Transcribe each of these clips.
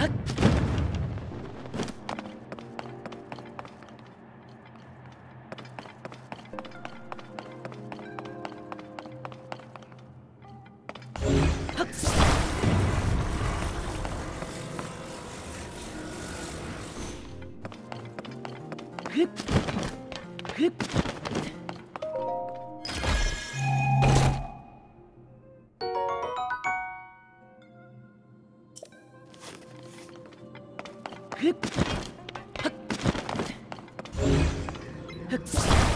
Hip! Hip! Huh?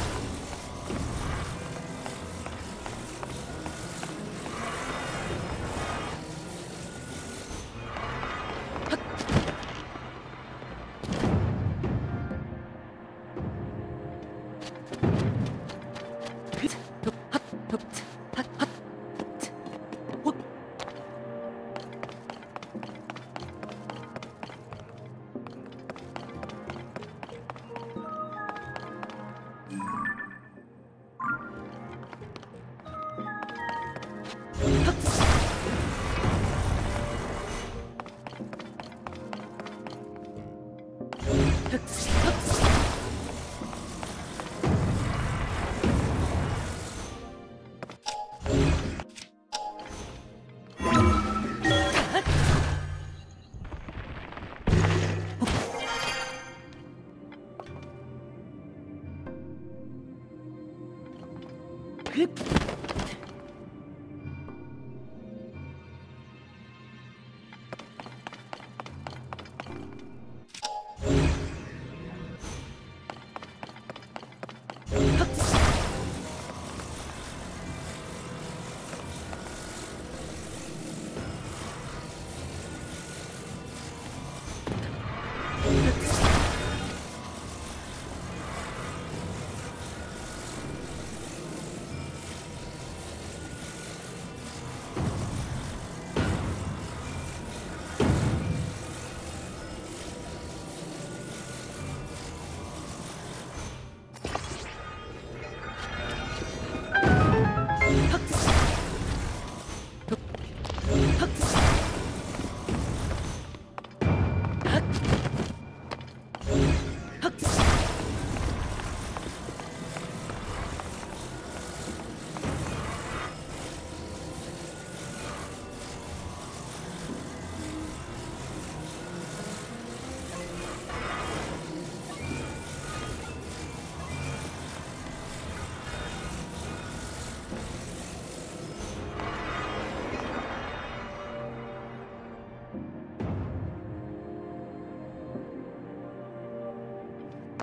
Hip.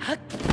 はっ